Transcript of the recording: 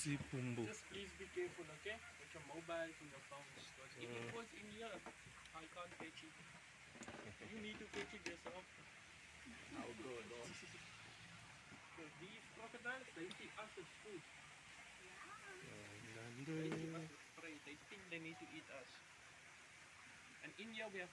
See Pumbu. Just please be careful, okay? With your mobiles and your phones. Because if it was in here, I can't catch it. You need to catch it yourself. How good. Because these crocodiles, they see us as food. They see us as prey. They think they need to eat us. And in here we have